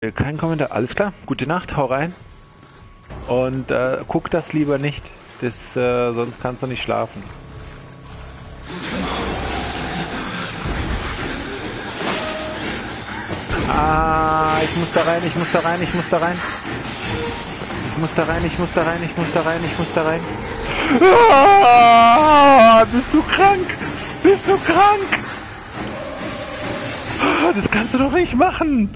Äh, Kein Kommentar. Alles klar. Gute Nacht. Hau rein. Und äh, guck das lieber nicht. Das, äh, sonst kannst du nicht schlafen. Ah, ich muss da rein, ich muss da rein, ich muss da rein. Ich muss da rein, ich muss da rein, ich muss da rein, ich muss da rein. Ah, bist du krank? Bist du krank? Ah, Das kannst du doch nicht machen.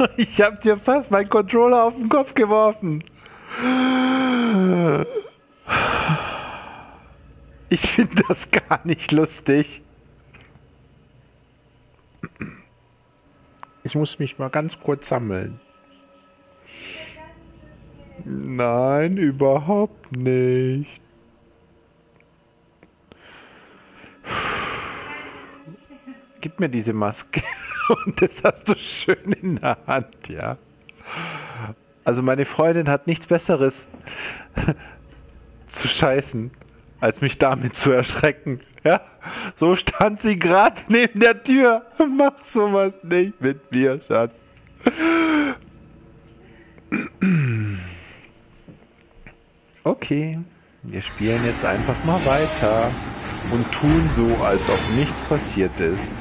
Ich hab dir fast meinen Controller auf den Kopf geworfen. Ich finde das gar nicht lustig. Ich muss mich mal ganz kurz sammeln. Nein, überhaupt nicht. Gib mir diese Maske. Und das hast du schön in der Hand, ja. Also meine Freundin hat nichts Besseres zu scheißen, als mich damit zu erschrecken. Ja, so stand sie gerade neben der Tür. Mach sowas nicht mit mir, Schatz. Okay, wir spielen jetzt einfach mal weiter und tun so, als ob nichts passiert ist.